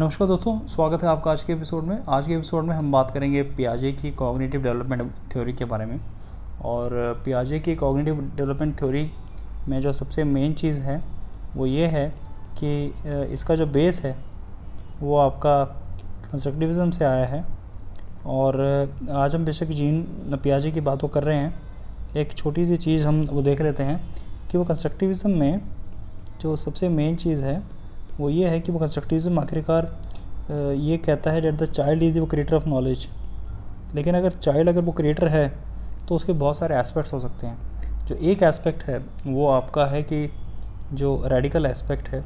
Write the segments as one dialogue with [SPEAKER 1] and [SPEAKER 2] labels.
[SPEAKER 1] नमस्कार दोस्तों, स्वागत है आपका आज के एपिसोड में। आज के एपिसोड में हम बात करेंगे पियाजे की कॉग्निटिव डेवलपमेंट थ्योरी के बारे में। और पियाजे की कॉग्निटिव डेवलपमेंट थ्योरी में जो सबसे मेन चीज़ है, वो ये है कि इसका जो बेस है, वो आपका कंस्ट्रक्टिविज़म से आया है। और आज हम बेशक जीन पियाजे की बात कर रहे हैं। एक छोटी सी चीज़ हम वो देख लेते हैं कि वो कंस्ट्रक्टिविज़म में जो सबसे मेन चीज़ है वो ये है कि वो कंस्ट्रक्टिविज्म आखिरकार ये कहता है डेट द चाइल्ड इज़ वो क्रिएटर ऑफ़ नॉलेज लेकिन अगर चाइल्ड अगर वो क्रिएटर है तो उसके बहुत सारे एस्पेक्ट्स हो सकते हैं। जो एक एस्पेक्ट है, वो आपका है कि जो रेडिकल एस्पेक्ट है,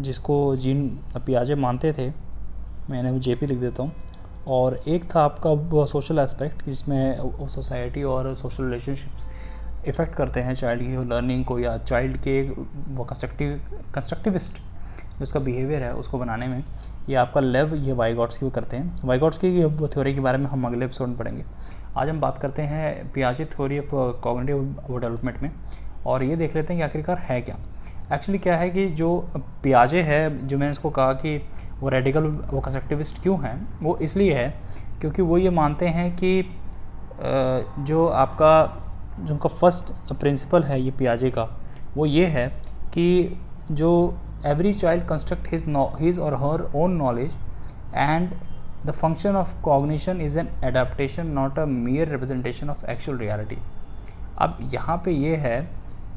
[SPEAKER 1] जिसको जिन पियाजे मानते थे, मैंने वो जे पी लिख देता हूँ। और एक था आपका वो सोशल एस्पेक्ट जिसमें सोसाइटी और सोशल रिलेशनशिप्स इफ़ेक्ट करते हैं चाइल्ड की लर्निंग को या चाइल्ड के वो कंस्ट्रक्टिव कंस्ट्रक्टिविस्ट जो उसका बिहेवियर है उसको बनाने में, ये आपका लेव ये वाईगॉट्स की करते हैं। वाईगॉट्स की थ्योरी के बारे में हम अगले एपिसोड में पढ़ेंगे। आज हम बात करते हैं पियाजे थ्योरी ऑफ़ कॉग्निटिव डेवलपमेंट में और ये देख लेते हैं कि आखिरकार है क्या। एक्चुअली क्या है कि जो पियाजे है, जो मैंने इसको कहा कि वो रेडिकल वो कंस्ट्रक्टिविस्ट क्यों हैं, वो इसलिए है क्योंकि वो ये मानते हैं कि जो आपका, जो उनका फ़र्स्ट प्रिंसिपल है ये पियाजे का, वो ये है कि जो every child construct his no, his or her own knowledge and the function of cognition is an adaptation not a mere representation of actual reality अब यहाँ पे ये है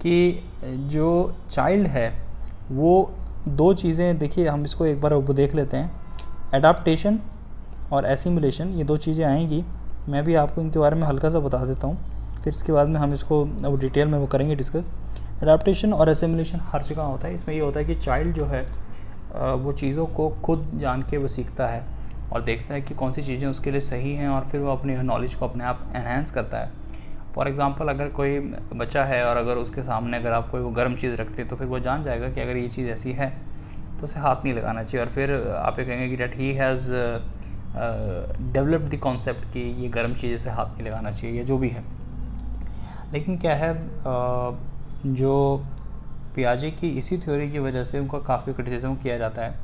[SPEAKER 1] कि जो चाइल्ड है वो दो चीज़ें देखिए हम इसको एक बार देख लेते हैं एडाप्टेशन और एसिमुलेशन ये दो चीज़ें आएँगी मैं भी आपको इनके बारे में हल्का सा बता देता हूँ फिर इसके बाद में हम इसको डिटेल में वो करेंगे डिस्कस अडाप्टेशन और एसिमुलेशन हर जगह होता है। इसमें ये होता है कि चाइल्ड जो है वो चीज़ों को खुद जान के वो सीखता है और देखता है कि कौन सी चीज़ें उसके लिए सही हैं और फिर वो अपनी नॉलेज को अपने आप एनहेंस करता है। फॉर एग्ज़ाम्पल अगर कोई बच्चा है और अगर उसके सामने अगर आप कोई वो गर्म चीज़ रखते हैं तो फिर वो जान जाएगा कि अगर ये चीज़ ऐसी है तो उसे हाथ नहीं लगाना चाहिए। और फिर आप ये कहेंगे कि that he has developed the concept कि ये गर्म चीज़ से हाथ नहीं लगाना चाहिए या जो भी है। लेकिन क्या है uh, जो पियाजे की इसी थ्योरी की वजह से उनका काफ़ी क्रिटिसिज्म किया जाता है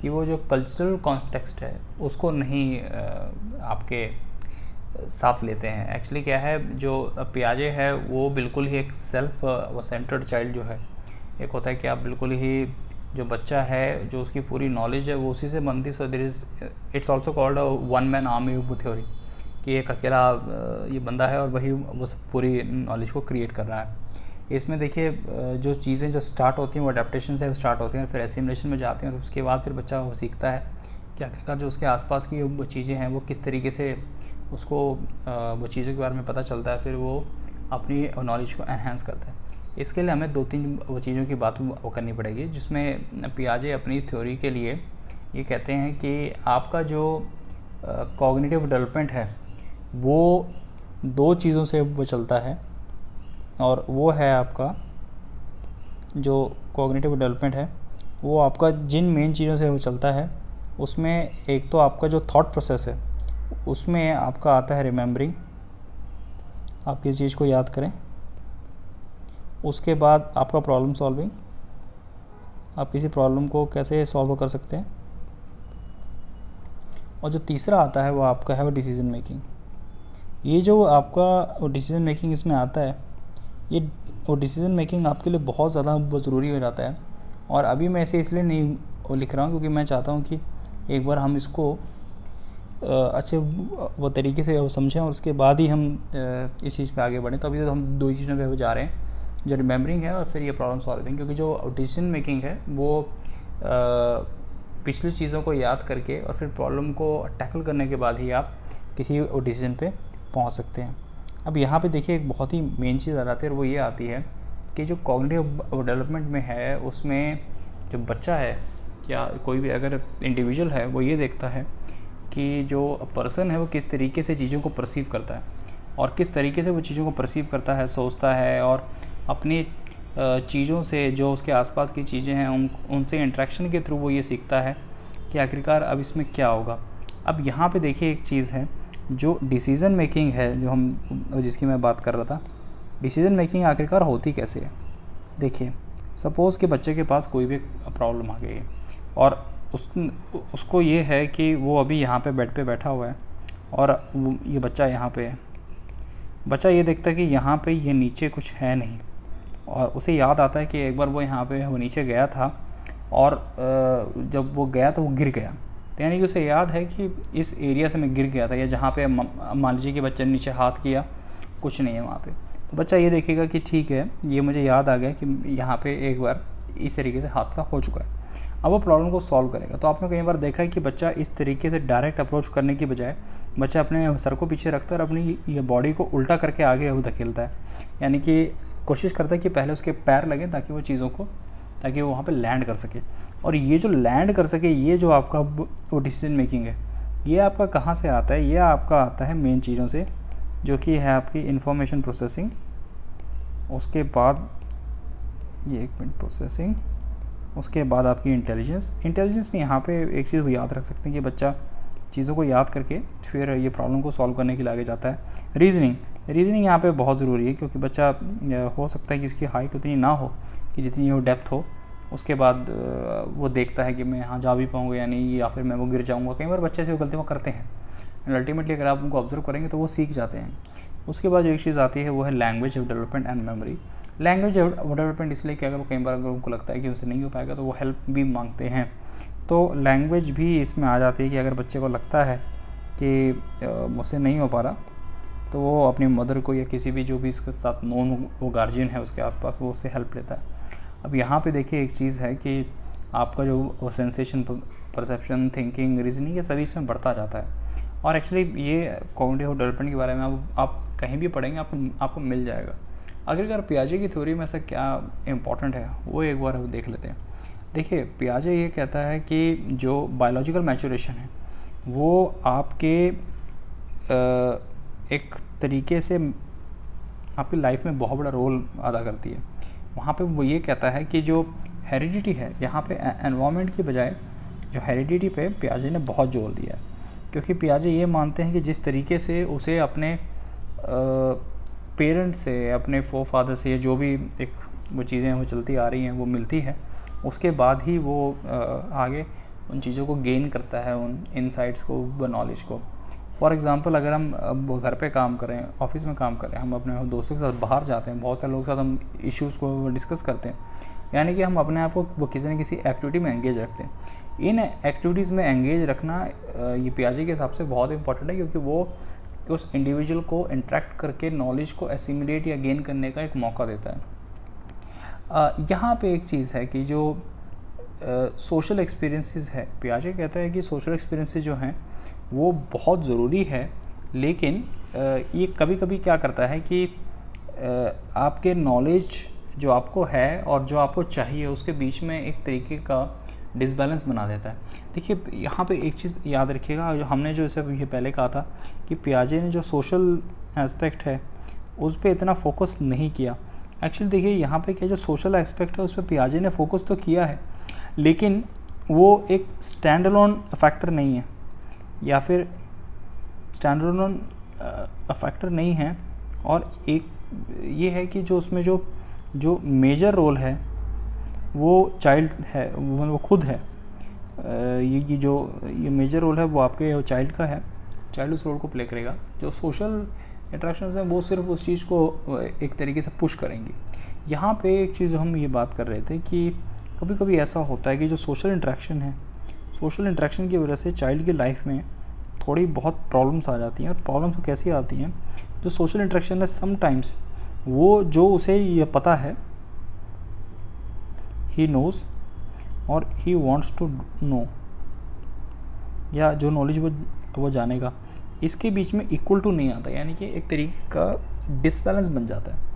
[SPEAKER 1] कि वो जो कल्चरल कॉन्टेक्स्ट है, उसको नहीं आपके साथ लेते हैं। एक्चुअली क्या है, जो पियाजे है, वो बिल्कुल ही एक सेल्फ सेंटर्ड चाइल्ड जो है। एक होता है कि आप बिल्कुल ही जो बच्चा है, जो उसकी पूरी नॉलेज है, वो उसी से बनती so there is it's also called one man army theory कि एक अकेला ये बंदा है और वही वो सब पूरी नॉलेज को क्रिएट कर रहा है। इसमें देखिए जो चीज़ें जो स्टार्ट होती हैं, वो अडेप्टेशन से स्टार्ट होती हैं और फिर एसिमुलेशन में जाते हैं और उसके बाद फिर बच्चा वो सीखता है कि आखिरकार जो उसके आसपास की वो चीज़ें हैं, वो किस तरीके से उसको वो चीज़ों के बारे में पता चलता है, फिर वो अपनी नॉलेज को एनहेंस करता है। इसके लिए हमें दो तीन वो चीज़ों की बात वो करनी पड़ेगी, जिसमें पियाजे अपनी थ्योरी के लिए ये कहते हैं कि आपका जो कॉग्निटिव डेवलपमेंट है, वो दो चीज़ों से वो चलता है। और वो है आपका जो कोग्निटिव डेवलपमेंट है, वो आपका जिन मेन चीज़ों से वो चलता है, उसमें एक तो आपका जो थॉट प्रोसेस है, उसमें आपका आता है रिमेम्बरिंग आप किसी चीज़ को याद करें, उसके बाद आपका प्रॉब्लम सॉल्विंग आप किसी प्रॉब्लम को कैसे सॉल्व कर सकते हैं। और जो तीसरा आता है वो आपका है वो डिसीज़न मेकिंग ये जो आपका डिसीज़न मेकिंग इसमें आता है ये वो डिसीज़न मेकिंग आपके लिए बहुत ज़्यादा ज़रूरी हो जाता है। और अभी मैं इसे इसलिए नहीं लिख रहा हूँ क्योंकि मैं चाहता हूँ कि एक बार हम इसको अच्छे वो तरीके से समझें और उसके बाद ही हम इस चीज़ पे आगे बढ़ें। तो अभी तो हम दो चीज़ों पे जा रहे हैं, जो रिमेम्बरिंग है और फिर ये प्रॉब्लम सॉल्विंग क्योंकि जो डिसीज़न मेकिंग है, वो पिछली चीज़ों को याद करके और फिर प्रॉब्लम को टैकल करने के बाद ही आप किसी डिसीज़न पे पहुँच सकते हैं। अब यहाँ पे देखिए एक बहुत ही मेन चीज़ आ जाती है और वो ये आती है कि जो कॉग्निटिव डेवलपमेंट में है, उसमें जो बच्चा है या कोई भी अगर इंडिविजुअल है, वो ये देखता है कि जो पर्सन है, वो किस तरीके से चीज़ों को परसीव करता है और किस तरीके से वो चीज़ों को परसीव करता है, सोचता है और अपनी चीज़ों से जो उसके आसपास की चीज़ें हैं, उन, उनसे इंट्रैक्शन के थ्रू वो ये सीखता है कि आखिरकार अब इसमें क्या होगा। अब यहाँ पे देखिए एक चीज़ है जो डिसीज़न मेकिंग है, जो हम, जिसकी मैं बात कर रहा था डिसीज़न मेकिंग आखिरकार होती कैसे है? देखिए सपोज़ कि बच्चे के पास कोई भी प्रॉब्लम आ गई है, और उस, उसको ये है कि वो अभी यहाँ पे बेड पे बैठा हुआ है, और ये बच्चा यहाँ पे है। बच्चा ये देखता है कि यहाँ पे ये नीचे कुछ है नहीं, और उसे याद आता है कि एक बार वो यहाँ पे, वो नीचे गया था, और जब वो गया तो वो गिर गया। तो यानी कि उसे याद है कि इस एरिया से मैं गिर गया था या जहाँ पे मान लीजिए कि बच्चे ने नीचे हाथ किया, कुछ नहीं है वहाँ पे। तो बच्चा ये देखेगा कि ठीक है, ये मुझे याद आ गया कि यहाँ पे एक बार इस तरीके से हादसा हो चुका है। अब वो प्रॉब्लम को सॉल्व करेगा। तो आपने कई बार देखा है कि बच्चा इस तरीके से डायरेक्ट अप्रोच करने की बजाय बच्चा अपने सर को पीछे रखता है और अपनी ये बॉडी को उल्टा करके आगे वो धकेलता है। यानी कि कोशिश करता है कि पहले उसके पैर लगें ताकि वो चीज़ों को, ताकि वो वहाँ पे लैंड कर सके। और ये जो लैंड कर सके, ये जो आपका वो डिसीज़न मेकिंग है, ये आपका कहाँ से आता है? ये आपका आता है मेन चीज़ों से, जो कि है आपकी इंफॉर्मेशन प्रोसेसिंग उसके बाद, ये एक मिनट प्रोसेसिंग उसके बाद आपकी इंटेलिजेंस इंटेलिजेंस में यहाँ पे एक चीज़ को याद रख सकते हैं कि बच्चा चीज़ों को याद करके फिर ये प्रॉब्लम को सॉल्व करने के लिए आगे जाता है। रीजनिंग रीजनिंग यहाँ पे बहुत ज़रूरी है, क्योंकि बच्चा हो सकता है कि उसकी हाइट उतनी ना हो, कि जितनी वो डेप्थ हो। उसके बाद वो देखता है कि मैं यहाँ जा भी पाऊँगा या नहीं, या फिर मैं वो गिर जाऊँगा। कई बार बच्चे से वो गलती वो करते हैं। एंड अल्टीमेटली अगर आप उनको ऑब्ज़र्व करेंगे तो वो सीख जाते हैं। उसके बाद जो एक चीज़ आती है वो है language development and memory language development इसलिए कि अगर वो कई बार अगर उनको लगता है कि उनसे नहीं हो पाएगा तो वो हेल्प भी मांगते हैं। तो लैंग्वेज भी इसमें आ जाती है कि अगर बच्चे को लगता है कि मुझसे नहीं हो पा रहा तो वो अपनी मदर को या किसी भी जो भी इसके साथ नॉन वो गार्जियन है उसके आसपास वो उससे हेल्प लेता है। अब यहाँ पे देखिए एक चीज़ है कि आपका जो सेंसेशन परसेप्शन थिंकिंग रीजनिंग ये सभी इसमें बढ़ता जाता है। और एक्चुअली ये कॉग्निटिव डेवलपमेंट के बारे में आप, आप कहीं भी पढ़ेंगे आपको आपको मिल जाएगा। अगर अगर पियाजे की थ्योरी में ऐसा क्या इम्पोर्टेंट है वो एक बार हम देख लेते हैं। देखिए पियाजे ये कहता है कि जो बायोलॉजिकल मैचुरेशन है वो आपके एक तरीके से आपकी लाइफ में बहुत बड़ा रोल अदा करती है। वहाँ पे वो ये कहता है कि जो हेरिडिटी है, यहाँ पे एनवायरनमेंट की बजाय जो हेरिडिटी पे पियाजे ने बहुत ज़ोर दिया है। क्योंकि पियाजे ये मानते हैं कि जिस तरीके से उसे अपने पेरेंट्स से, अपने फो फादर से जो भी एक वो चीज़ें वो चलती आ रही हैं, वो मिलती है, उसके बाद ही वो आगे उन चीज़ों को गेन करता है, उन इनसाइट्स को, व नॉलेज को। फॉर एग्ज़ाम्पल अगर हम घर पे काम करें ऑफ़िस में काम करें, हम अपने दोस्तों के साथ बाहर जाते हैं, बहुत सारे लोगों के साथ हम इश्यूज़ को डिस्कस करते हैं। यानी कि हम अपने आप को किसी न किसी एक्टिविटी में एंगेज रखते हैं। इन एक्टिविटीज़ में एंगेज रखना ये पियाजी के हिसाब से बहुत इंपॉर्टेंट है, क्योंकि वो उस इंडिविजुअल को इंट्रैक्ट करके नॉलेज को एसिमुलेट या गेन करने का एक मौका देता है। यहाँ पे एक चीज़ है कि जो सोशल एक्सपीरियंसेस है पियाजे कहता है कि सोशल एक्सपीरियंसेस जो हैं वो बहुत ज़रूरी है, लेकिन ये कभी कभी क्या करता है कि आपके नॉलेज जो आपको है और जो आपको चाहिए, उसके बीच में एक तरीके का डिसबैलेंस बना देता है। देखिए, यहाँ पे एक चीज़ याद रखिएगा, जो हमने जो इसे ये पहले कहा था कि पियाजे ने जो सोशल एस्पेक्ट है, उस पर इतना फोकस नहीं किया। एक्चुअली देखिए, यहाँ पे क्या जो सोशल एस्पेक्ट है, उस पर पियाजे ने फोकस तो किया है, लेकिन वो एक स्टैंड फैक्टर नहीं है। या फिर स्टैंड फैक्टर नहीं है। और एक ये है कि जो उसमें जो जो मेजर रोल है, वो चाइल्ड है, वो खुद है। ये की जो, ये मेजर रोल है, वो आपके चाइल्ड का है। चाइल्ड उस रोल को प्ले करेगा। जो सोशल इंट्रैक्शंस हैं, वो सिर्फ़ उस चीज़ को एक तरीके से पुश करेंगी। यहाँ पे एक चीज़ हम ये बात कर रहे थे कि कभी कभी ऐसा होता है कि जो सोशल इंट्रैक्शन है सोशल इंट्रैक्शन की वजह से चाइल्ड की लाइफ में थोड़ी बहुत प्रॉब्लम्स आ जाती हैं और प्रॉब्लम्स कैसी आती हैं, जो सोशल इंट्रैक्शन है समटाइम्स वो जो उसे ये पता है ही नोज़ और ही वॉन्ट्स टू नो या जो नॉलेज वो वो जानेगा इसके बीच में इक्वल टू नहीं आता, यानी कि एक तरीके का डिसबैलेंस बन जाता है।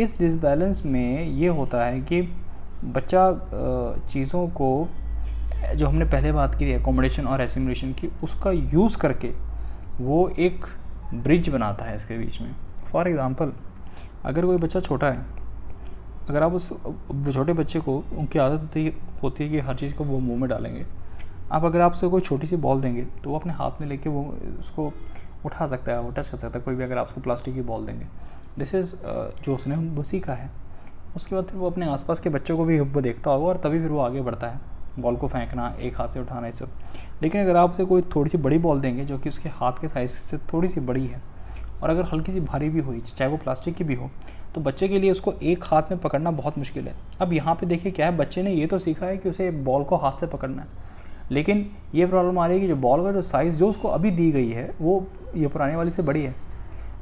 [SPEAKER 1] इस डिसबैलेंस में ये होता है कि बच्चा चीज़ों को जो हमने पहले बात की एकोमोडेशन और एसिमुलेशन की, उसका यूज़ करके वो एक ब्रिज बनाता है इसके बीच में। फॉर एग्ज़ाम्पल अगर कोई बच्चा छोटा है, अगर आप उस छोटे बच्चे को, उनकी आदत होती होती है कि हर चीज़ को वो मुँह में डालेंगे। आप अगर आपसे कोई छोटी सी बॉल देंगे तो वो अपने हाथ में लेके वो उसको उठा सकता है, वो टच कर सकता है, कोई भी अगर आप उसको प्लास्टिक की बॉल देंगे। दिस इज़ जो उसने वो सीखा है। उसके बाद फिर वो अपने आसपास के बच्चों को भी वो देखता होगा और तभी फिर वो आगे बढ़ता है। बॉल को फेंकना, एक हाथ से उठाना, ये सब। लेकिन अगर आप उसे कोई थोड़ी सी बड़ी बॉल देंगे, जो कि उसके हाथ के साइज़ से थोड़ी सी बड़ी है, और अगर हल्की सी भारी भी हुई, चाहे वो प्लास्टिक की भी हो तो बच्चे के लिए उसको एक हाथ में पकड़ना बहुत मुश्किल है। अब यहाँ पे देखिए क्या है, बच्चे ने ये तो सीखा है कि उसे बॉल को हाथ से पकड़ना है। लेकिन ये प्रॉब्लम आ रही है कि जो बॉल का जो साइज़ जो उसको अभी दी गई है, वो ये पुराने वाली से बड़ी है।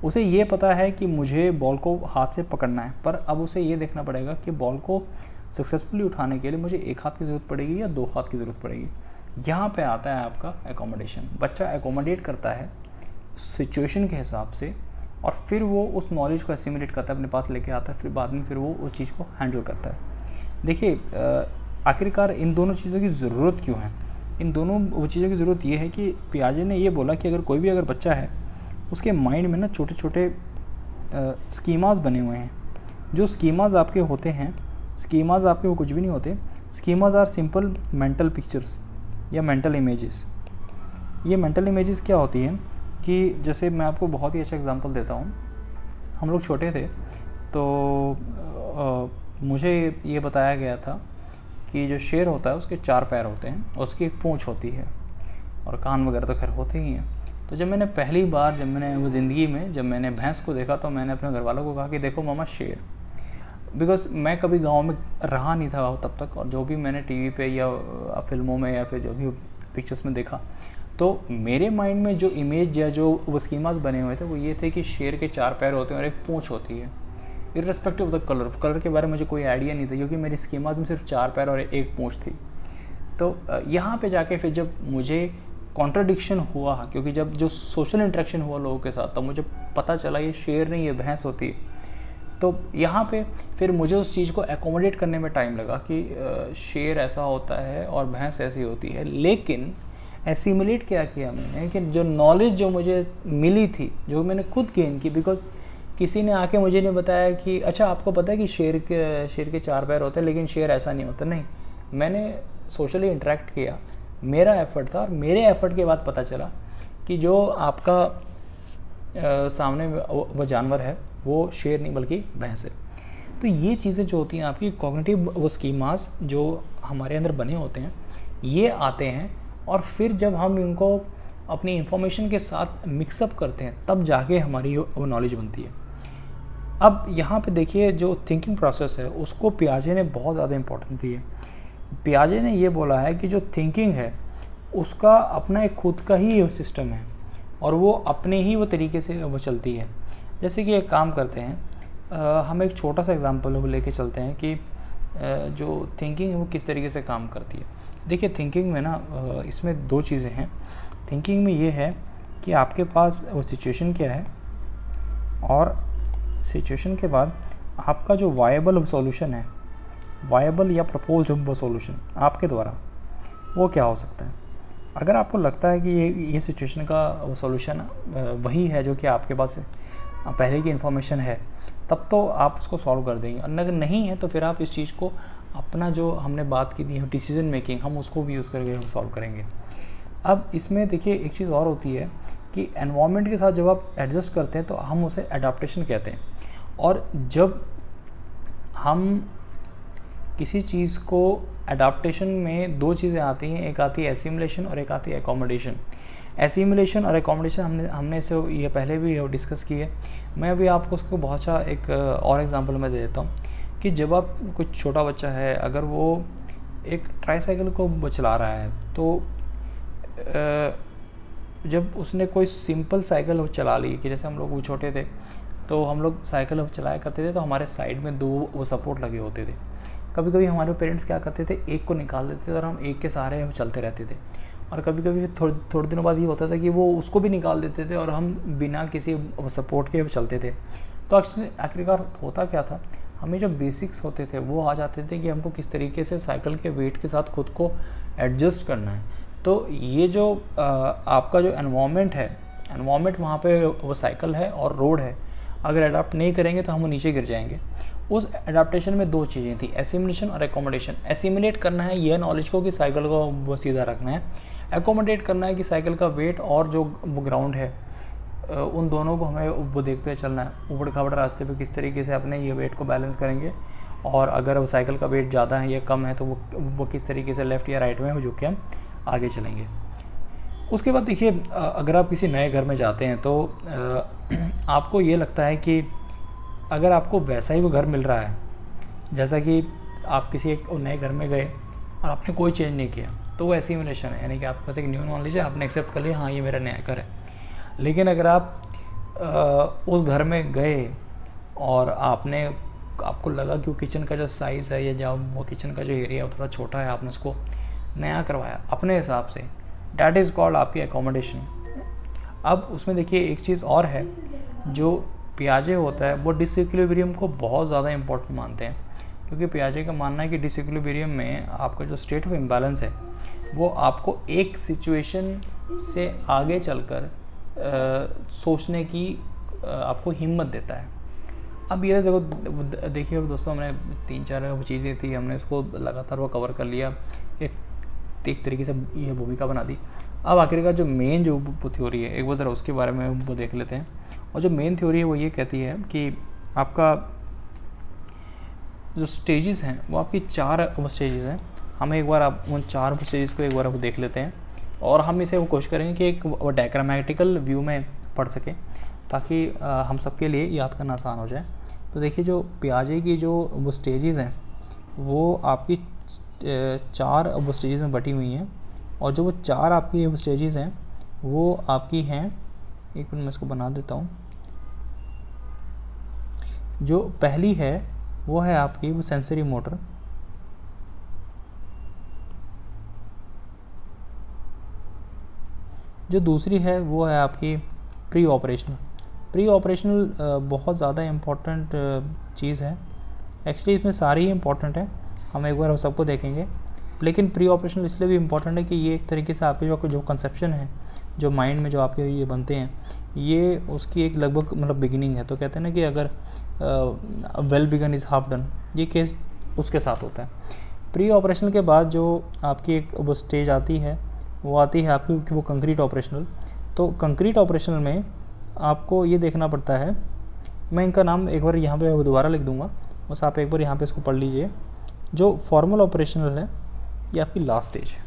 [SPEAKER 1] उसे ये पता है कि मुझे बॉल को हाथ से पकड़ना है, पर अब उसे ये देखना पड़ेगा कि बॉल को सक्सेसफुली उठाने के लिए मुझे एक हाथ की ज़रूरत पड़ेगी या दो हाथ की ज़रूरत पड़ेगी। यहाँ पे आता है आपका एकोमोडेशन बच्चा एकोमोडेट करता है सिचुएशन के हिसाब से और फिर वो उस नॉलेज को एसिमुलेट करता है, अपने पास लेके आता है, फिर बाद में फिर वो उस चीज़ को हैंडल करता है। देखिए आखिरकार इन दोनों चीज़ों की ज़रूरत क्यों है? इन दोनों वो चीज़ों की ज़रूरत ये है कि पियाजे ने ये बोला कि अगर कोई भी अगर बच्चा है, उसके माइंड में ना छोटे छोटे स्कीमाज बने हुए हैं। जो स्कीमाज आपके होते हैं स्कीमाज आपके वो कुछ भी नहीं होते। Schemas are simple mental pictures या मेंटल इमेजेस ये मेंटल इमेजेस क्या होती हैं कि जैसे मैं आपको बहुत ही अच्छा एग्जांपल देता हूँ। हम लोग छोटे थे तो आ, मुझे ये बताया गया था कि जो शेर होता है उसके चार पैर होते हैं और उसकी एक पूँछ होती है और कान वगैरह तो खैर होते ही हैं। तो जब मैंने पहली बार जब मैंने वो ज़िंदगी में जब मैंने भैंस को देखा तो मैंने अपने घर वालों को कहा कि देखो मामा शेर। बिकॉज़ मैं कभी गाँव में रहा नहीं था तब तक और जो भी मैंने टीवी पे या फ़िल्मों में या फिर जो भी पिक्चर्स में देखा तो मेरे माइंड में जो इमेज या जो वो स्कीमाज बने हुए थे वो ये थे कि शेर के चार पैर होते हैं और एक पूँछ होती है। Irrespective of the colour colour के बारे में मुझे कोई आइडिया नहीं था क्योंकि मेरी स्कीमाज में सिर्फ़ चार पैर और एक पूँछ थी। तो यहाँ पे जाके फिर जब मुझे कॉन्ट्रडिक्शन हुआ, क्योंकि जब जो सोशल इंट्रैक्शन हुआ लोगों के साथ, तब तो मुझे पता चला ये शेर नहीं, ये भैंस होती है। तो यहाँ पे फिर मुझे उस चीज़ को एकोमोडेट करने में टाइम लगा कि शेर ऐसा होता है और भैंस ऐसी होती है। लेकिन एसिमुलेट क्या किया मैंने कि जो नॉलेज जो मुझे मिली थी, जो मैंने खुद गेन की बिकॉज़ किसी ने आके मुझे नहीं बताया कि अच्छा आपको पता है कि शेर के शेर के चार पैर होते हैं, लेकिन शेर ऐसा नहीं होता। नहीं, मैंने सोशली इंटरेक्ट किया। मेरा एफर्ट था और मेरे एफर्ट के बाद पता चला कि जो आपका सामने वो जानवर है, वो शेर नहीं बल्कि भैंस है। तो ये चीज़ें जो होती हैं आपकी कॉग्निटिव वो स्कीमास जो हमारे अंदर बने होते हैं, ये आते हैं और फिर जब हम इनको अपनी इंफॉर्मेशन के साथ मिक्सअप करते हैं, तब जाके हमारी वो नॉलेज बनती है। अब यहाँ पे देखिए जो थिंकिंग प्रोसेस है, उसको पियाजे ने बहुत ज़्यादा इम्पोर्टेंस दी है। पियाजे ने ये बोला है कि जो थिंकिंग है, उसका अपना एक खुद का ही सिस्टम है। और वो अपने ही वो तरीके से वो चलती है। जैसे कि एक काम करते हैं आ, हम एक छोटा सा एग्जांपल लेके चलते हैं कि आ, जो थिंकिंग है वो किस तरीके से काम करती है। देखिए थिंकिंग में ना इसमें दो चीज़ें हैं। थिंकिंग में ये है कि आपके पास वो सिचुएशन क्या है और सिचुएशन के बाद आपका जो वायबल सॉल्यूशन है वायबल या प्रपोज सॉल्यूशन आपके द्वारा वो क्या हो सकता है? अगर आपको लगता है कि ये ये सिचुएशन का सॉल्यूशन वही है जो कि आपके पास पहले की इन्फॉर्मेशन है, तब तो आप उसको सॉल्व कर देंगे। और अगर नहीं है तो फिर आप इस चीज़ को अपना जो हमने बात की थी डिसीज़न मेकिंग हम उसको भी यूज़ करके हम सॉल्व करेंगे। अब इसमें देखिए एक चीज़ और होती है कि एनवायरनमेंट के साथ जब आप एडजस्ट करते हैं तो हम उसे अडाप्टेशन कहते हैं। और जब हम किसी चीज़ को अडाप्टेशन में दो चीज़ें आती हैं, एक आती है एसिमुलेशन और एक आती है एकोमोडेशन एसिमुलेशन और एकोमोडेशन हमने हमने इसे, ये पहले भी डिस्कस की है। मैं अभी आपको उसको बहुत सा एक, और एग्जांपल मैं दे देता हूँ कि जब आप, कुछ छोटा बच्चा है, अगर वो एक ट्राईसाइकिल को चला रहा है तो जब उसने कोई सिंपल साइकिल चला ली, कि जैसे हम लोग वो छोटे थे तो हम लोग साइकिल चलाया करते थे तो हमारे साइड में दो वो सपोर्ट लगे होते थे। कभी कभी हमारे पेरेंट्स क्या करते थे, एक को निकाल देते थे और हम एक के सहारे चलते रहते थे। और कभी कभी थोड़े थोड़े दिनों बाद ये होता था कि वो उसको भी निकाल देते थे और हम बिना किसी सपोर्ट के चलते थे। तो आखिरकार होता क्या था, हमें जो बेसिक्स होते थे, वो आ जाते थे कि हमको किस तरीके से साइकिल के वेट के साथ खुद को एडजस्ट करना है। तो ये जो आपका जो एनवायरनमेंट है एनवायरनमेंट वहाँ पे वो साइकिल है और रोड है। अगर अडाप्ट नहीं करेंगे तो हम नीचे गिर जाएँगे। उस एडाप्टेशन में दो चीज़ें थी एसिमुलेशन और एकोमोडेशन एसिमुलेट करना है यह नॉलेज को कि साइकिल को सीधा रखना है। एकोमोडेट करना है कि साइकिल का वेट और जो ग्राउंड है उन दोनों को हमें वो देखते हुए चलना है। ऊबड़ खाबड़ रास्ते पे किस तरीके से अपने ये वेट को बैलेंस करेंगे और अगर वो साइकिल का वेट ज़्यादा है या कम है तो वो वो किस तरीके से लेफ़्ट या राइट में हो जो कि हम आगे चलेंगे। उसके बाद देखिए अगर आप किसी नए घर में जाते हैं तो आपको ये लगता है कि अगर आपको वैसा ही वो घर मिल रहा है, जैसा कि आप किसी एक नए घर में गए और आपने कोई चेंज नहीं किया तो वो एसिमुलेशन है। यानी कि आपके पास एक न्यू नॉलेज है, आपने एक्सेप्ट कर लिया हाँ ये मेरा नया घर है। लेकिन अगर आप उस घर में गए और आपने, आपको लगा कि वो किचन का जो साइज़ है या जो वो किचन का जो एरिया है वो थोड़ा छोटा है, आपने उसको नया करवाया, अपने हिसाब से डैट इज़ कॉल्ड आपकी एकोमोडेशन अब उसमें देखिए एक चीज़ और है जो पियाजे होता है वो डिसिक्लिब्रियम को बहुत ज़्यादा इंपॉर्टेंट मानते हैं। क्योंकि पियाजे का मानना है कि डिसिक्लिब्रियम में आपका जो स्टेट ऑफ़ इम्बैलेंस है वो आपको एक सिचुएशन से आगे चलकर सोचने की आ, आपको हिम्मत देता है। अब ये देखो देखिए दोस्तों हमने तीन चार चीज़ें थी हमने इसको लगातार वो कवर कर लिया। एक तरीके से यह भूमिका बना दी। अब आखिरकार जो मेन जो थ्योरी है, एक बार ज़रा उसके बारे में वो देख लेते हैं। और जो मेन थ्योरी है, वो ये कहती है कि आपका जो स्टेजेस हैं, वो आपकी चार स्टेजेस हैं। हम एक बार आप उन चार स्टेजेस को एक बार आप देख लेते हैं और हम इसे वो कोशिश करेंगे कि एक डायग्रामेटिकल व्यू में पढ़ सकें ताकि हम सबके लिए याद करना आसान हो जाए। तो देखिए, जो प्याजे की जो वो स्टेजेस हैं, वो आपकी चार वो स्टेजेस में बटी हुई हैं। और जो वो चार आपकी अब स्टेजेस हैं, वो आपकी हैं, एक मिनट मैं इसको बना देता हूँ। जो पहली है, वो है आपकी वो सेंसरी मोटर जो दूसरी है, वो है आपकी प्री ऑपरेशनल प्री ऑपरेशनल बहुत ज़्यादा इम्पोर्टेंट चीज़ है। एक्चुअली इसमें सारी ही इम्पोर्टेंट है। हम एक बार सबको देखेंगे। लेकिन प्री ऑपरेशनल इसलिए भी इम्पोर्टेंट है कि ये एक तरीके से आपके जो जो कंसेप्शन है, जो माइंड में जो आपके ये बनते हैं, ये उसकी एक लगभग मतलब बिगिनिंग है। तो कहते हैं ना कि अगर well begun is half done ये केस उसके साथ होता है। प्री ऑपरेशन के बाद जो आपकी एक वो स्टेज आती है, वो आती है आपकी वो कंक्रीट ऑपरेशनल तो कंक्रीट ऑपरेशनल में आपको ये देखना पड़ता है। मैं इनका नाम एक बार यहाँ पे दोबारा लिख दूँगा। बस आप एक बार यहाँ पे इसको पढ़ लीजिए। जो फॉर्मल ऑपरेशनल है, ये आपकी लास्ट स्टेज है।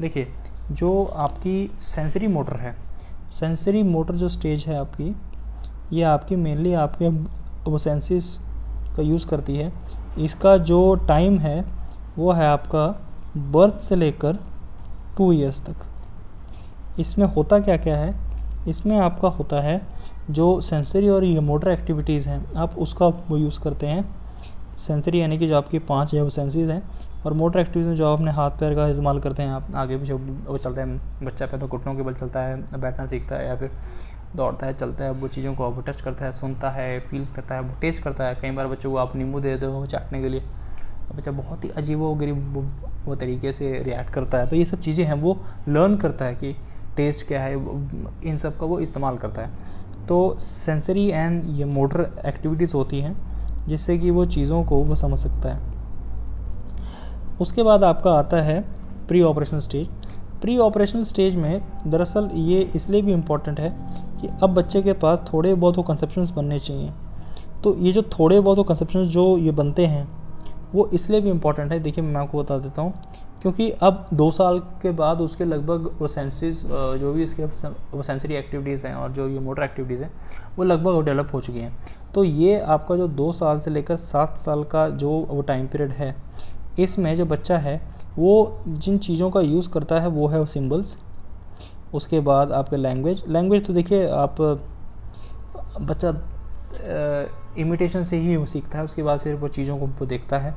[SPEAKER 1] देखिए, जो आपकी सेंसरी मोटर है सेंसरी मोटर जो स्टेज है आपकी, ये आपकी मेनली आपके वो सेंसिस का यूज़ करती है। इसका जो टाइम है, वो है आपका बर्थ से लेकर टू इयर्स तक। इसमें होता क्या क्या है? इसमें आपका होता है, जो सेंसरी और ये मोटर एक्टिविटीज़ हैं, आप उसका यूज़ करते हैं। सेंसरी यानी कि जो आपकी पाँच है, वो सेंसीज हैं। और मोटर एक्टिविटीज़ में जो आप अपने हाथ पैर का इस्तेमाल करते हैं, आप आगे पीछे वो चलते हैं, बच्चा पैदा घुटनों के बल चलता है, बैठना सीखता है या फिर दौड़ता है, चलता है, वो चीज़ों को वो टच करता है, सुनता है फील करता है, वो टेस्ट करता है। कई बार बच्चों को आप नींबू दे दो चाटने के लिए तो बच्चा बहुत ही अजीब व गरीब वो तरीके से रिएक्ट करता है। तो ये सब चीज़ें हैं, वो लर्न करता है कि टेस्ट क्या है इन सब का वो इस्तेमाल करता है। तो सेंसरी एंड ये मोटर एक्टिविटीज़ होती हैं जिससे कि वो चीज़ों को वो समझ सकता है। उसके बाद आपका आता है pre operation stage pre operational stage में दरअसल ये इसलिए भी इंपॉर्टेंट है कि अब बच्चे के पास थोड़े बहुत वो कंसेप्शंस बनने चाहिए। तो ये जो थोड़े बहुत वो कंसेप्शंस जो ये बनते हैं, वो इसलिए भी इंपॉर्टेंट है। देखिए, मैं आपको बता देता हूँ, क्योंकि अब दो साल के बाद उसके लगभग वो सेंसेस जो भी इसके वो सेंसरी एक्टिविटीज़ हैं और जो ये मोटर एक्टिविटीज़ हैं, वो लगभग डेवलप हो चुकी हैं। तो ये आपका जो दो साल से लेकर सात साल का जो वो टाइम पीरियड है, इसमें जो बच्चा है, वो जिन चीज़ों का यूज़ करता है वो है वो सिम्बल्स उसके बाद आपका लैंग्वेज लैंग्वेज तो देखिए, आप, बच्चा इमिटेशन से ही सीखता है, उसके बाद फिर वो चीज़ों को देखता है।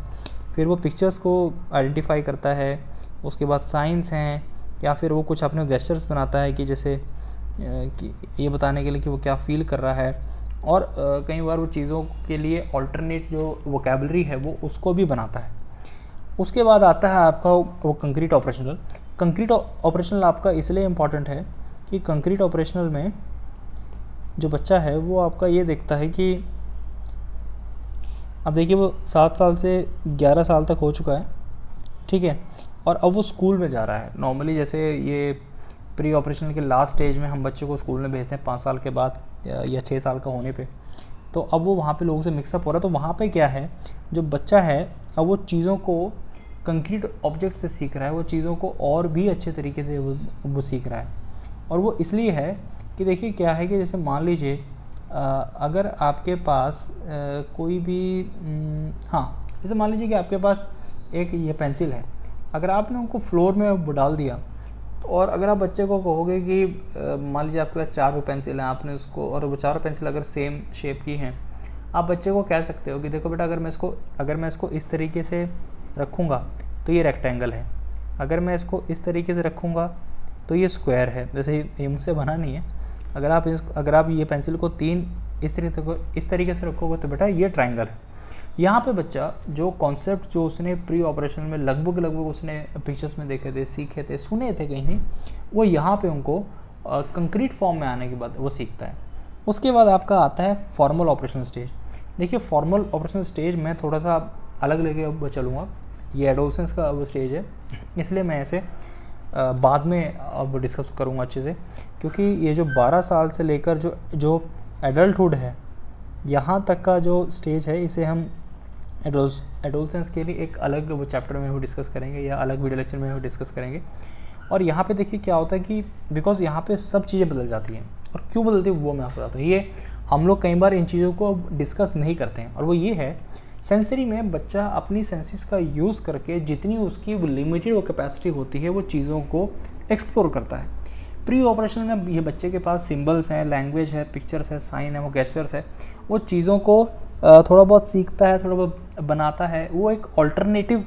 [SPEAKER 1] फिर वो पिक्चर्स को आइडेंटिफाई करता है, उसके बाद साइंस हैं, या फिर वो कुछ अपने गेस्टर्स बनाता है कि जैसे कि ये बताने के लिए कि वो क्या फील कर रहा है। और कई बार वो चीज़ों के लिए ऑल्टरनेट जो वोकेबलरी है, वो उसको भी बनाता है। उसके बाद आता है आपका वो कंक्रीट ऑपरेशनल कंक्रीट ऑपरेशनल आपका इसलिए इंपॉर्टेंट है कि कंक्रीट ऑपरेशनल में जो बच्चा है, वो आपका ये देखता है कि अब देखिए वो सात साल से ग्यारह साल तक हो चुका है, ठीक है, और अब वो स्कूल में जा रहा है। नॉर्मली जैसे ये प्री ऑपरेशन के लास्ट स्टेज में हम बच्चे को स्कूल में भेजते हैं, पाँच साल के बाद या छः साल का होने पे। तो अब वो वहाँ पे लोगों से मिक्सअप हो रहा है। तो वहाँ पे क्या है? जो बच्चा है अब वो चीज़ों को कंक्रीट ऑब्जेक्ट से सीख रहा है। वो चीज़ों को और भी अच्छे तरीके से वो, वो सीख रहा है। और वो इसलिए है कि देखिए क्या है कि जैसे मान लीजिए अगर आपके पास आ, कोई भी हाँ जैसे मान लीजिए कि आपके पास एक ये पेंसिल है। अगर आपने उनको फ्लोर में डाल दिया और अगर आप बच्चे को कहोगे कि मान लीजिए आपके पास चार पेंसिल हैं, आपने उसको, और वो चारों पेंसिल अगर सेम शेप की हैं, आप बच्चे को कह सकते हो कि देखो बेटा, अगर मैं इसको, अगर मैं इसको इस तरीके से रखूँगा तो ये रेक्टेंगल है। अगर मैं इसको इस तरीके से रखूँगा तो ये स्क्वायर है। जैसे ये मुझसे बना नहीं है। अगर आप इस, अगर आप ये पेंसिल को तीन इस तरीके को इस तरीके से रखोगे तो बेटा ये ट्राइंगल है। यहाँ पे बच्चा जो कॉन्सेप्ट जो उसने प्री ऑपरेशन में लगभग लगभग उसने पिक्चर्स में देखे थे, सीखे थे, सुने थे कहीं, वो यहाँ पे उनको कंक्रीट फॉर्म में आने के बाद वो सीखता है। उसके बाद आपका आता है फॉर्मल ऑपरेशन स्टेज देखिए फॉर्मल ऑपरेशन स्टेज मैं थोड़ा सा अलग लेके अब चलूँगा। ये एडोसेंस का अब स्टेज है, इसलिए मैं ऐसे बाद में अब डिस्कस करूँगा अच्छे से। क्योंकि ये जो 12 साल से लेकर जो जो एडल्टहुड है, यहाँ तक का जो स्टेज है, इसे हम एडोलसेंस के लिए एक अलग वो चैप्टर में वो डिस्कस करेंगे या अलग वीडियो लेक्चर में वो डिस्कस करेंगे। और यहाँ पे देखिए क्या होता है कि बिकॉज़ यहाँ पे सब चीज़ें बदल जाती हैं और क्यों बदलती है वो मैं आपको बताता हूँ। ये हम लोग कई बार इन चीज़ों को डिस्कस नहीं करते हैं। और वो ये है सेंसरी में बच्चा अपनी सेंसिस का यूज़ करके जितनी उसकी लिमिटेड वो कैपेसिटी होती है वो चीज़ों को एक्सप्लोर करता है। प्री ऑपरेशन में ये बच्चे के पास सिंबल्स हैं लैंग्वेज है पिक्चर्स है साइन है, वो गेस्टर्स है, वो चीज़ों को थोड़ा बहुत सीखता है, थोड़ा बहुत बनाता है, वो एक ऑल्टरनेटिव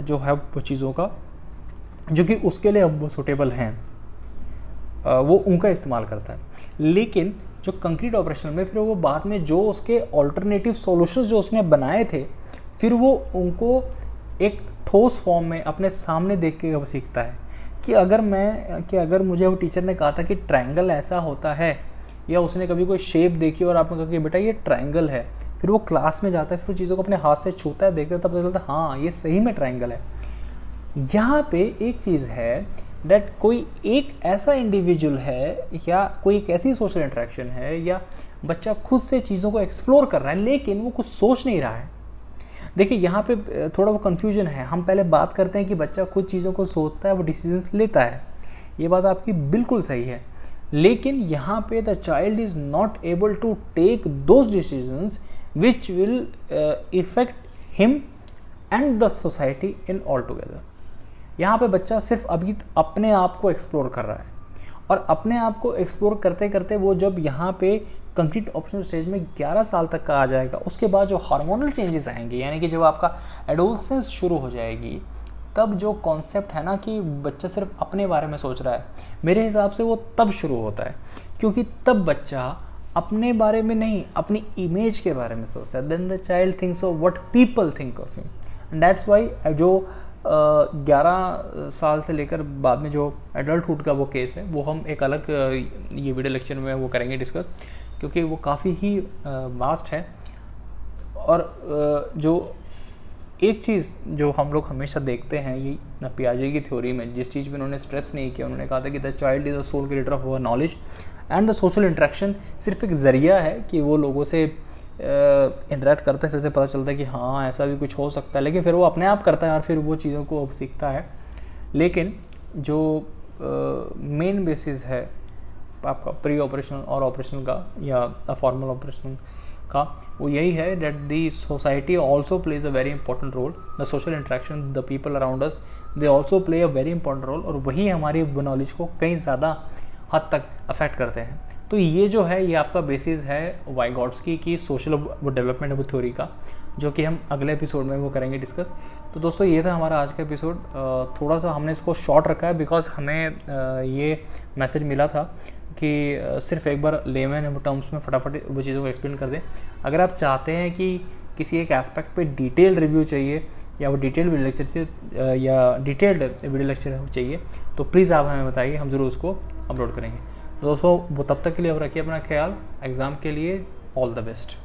[SPEAKER 1] जो है वो चीज़ों का, जो कि उसके लिए अब सुटेबल हैं। वो उनका इस्तेमाल करता है। लेकिन जो कंक्रीट ऑपरेशन में, फिर वो बाद में जो उसके ऑल्टरनेटिव सॉल्यूशंस जो उसने बनाए थे, फिर वो उनको एक ठोस फॉर्म में, अपने सामने देख के वो सीखता है। कि अगर मैं, कि अगर मुझे वो टीचर ने कहा था कि ट्रायंगल ऐसा होता है या उसने कभी कोई शेप देखी और आपने कहा कि बेटा ये ट्रायंगल है। फिर वो क्लास में जाता है, फिर वो चीज़ों को अपने हाथ से छूता है, देखता है, तब पता चलता है हाँ ये सही में ट्राइंगल है। यहाँ पे एक चीज़ है डेट कोई एक ऐसा इंडिविजुअल है या कोई एक ऐसी सोशल इंट्रैक्शन है या बच्चा खुद से चीज़ों को एक्सप्लोर कर रहा है, लेकिन वो कुछ सोच नहीं रहा है। देखिए, यहाँ पे थोड़ा वो कन्फ्यूज़न है। हम पहले बात करते हैं कि बच्चा खुद चीज़ों को सोचता है, वो डिसीजंस लेता है। ये बात आपकी बिल्कुल सही है। लेकिन यहाँ पे the child is not able to take those decisions which will affect him and the society in all together यहाँ पे बच्चा सिर्फ़ अभी अपने आप को एक्सप्लोर कर रहा है और अपने आप को एक्सप्लोर करते करते वो जब यहाँ पे कंक्रीट ऑप्शन स्टेज में 11 साल तक का आ जाएगा, उसके बाद जो हार्मोनल चेंजेस आएँगे, यानी कि जब आपका एडोलसेंस शुरू हो जाएगी तब जो कॉन्सेप्ट है ना कि बच्चा सिर्फ़ अपने बारे में सोच रहा है, मेरे हिसाब से वो तब शुरू होता है। क्योंकि तब बच्चा अपने बारे में नहीं, अपनी इमेज के बारे में सोचता है। Then the child thinks of what people think of him that's why जो ग्यारह साल से लेकर बाद में जो एडल्टहुड का वो केस है, वो हम एक अलग ये वीडियो लेक्चर में वो करेंगे डिस्कस क्योंकि वो काफ़ी ही वास्ट है। और जो एक चीज़ जो हम लोग हमेशा देखते हैं, ये पियाजे की थ्योरी में, जिस चीज़ पे उन्होंने स्ट्रेस नहीं किया, उन्होंने कहा था कि the child is the sole creator of our knowledge and the social interaction सिर्फ़ एक ज़रिया है कि वो लोगों से इंटरेक्ट करता है, फिर से पता चलता है कि हाँ ऐसा भी कुछ हो सकता है। लेकिन फिर वो अपने आप करता है और फिर वो चीज़ों को अब सीखता है। लेकिन जो मेन बेसिस है आपका प्री ऑपरेशन और ऑपरेशन का या फॉर्मल ऑपरेशन का। वो यही है that the society also plays a very important role the social interaction the people around us they also play a very important role और वही हमारी नॉलेज को कई ज़्यादा हद तक अफेक्ट करते हैं। तो ये जो है, ये आपका बेसिस है वाई गॉड्स की की सोशल डेवलपमेंट थ्योरी का, जो कि हम अगले एपिसोड में वो करेंगे डिस्कस तो दोस्तों, ये था हमारा आज का एपिसोड थोड़ा सा हमने इसको शॉर्ट रखा है बिकॉज़ हमें ये मैसेज मिला था। कि सिर्फ़ एक बार लेमन टर्म्स में फटाफट वो चीज़ों को एक्सप्लेन कर दें। अगर आप चाहते हैं कि किसी एक एस्पेक्ट पे डिटेल रिव्यू चाहिए, या वो डिटेल वीडियो लेक्चर चाहिए या डिटेल्ड वीडियो लेक्चर चाहिए तो प्लीज़ आप हमें बताइए, हम ज़रूर उसको अपलोड करेंगे। दोस्तों, वो तब तक के लिए अब रखिए अपना ख्याल। एग्ज़ाम के लिए ऑल द बेस्ट